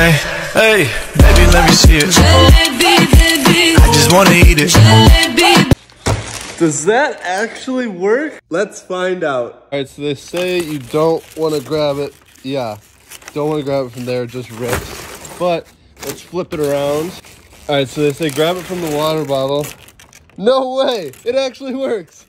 Hey, hey, baby, let me see it. I just wanna eat it. Does that actually work? Let's find out. All right, so they say you don't want to grab it. Yeah, don't want to grab it from there, just rips. But let's flip it around. All right, so they say grab it from the water bottle. No way, it actually works.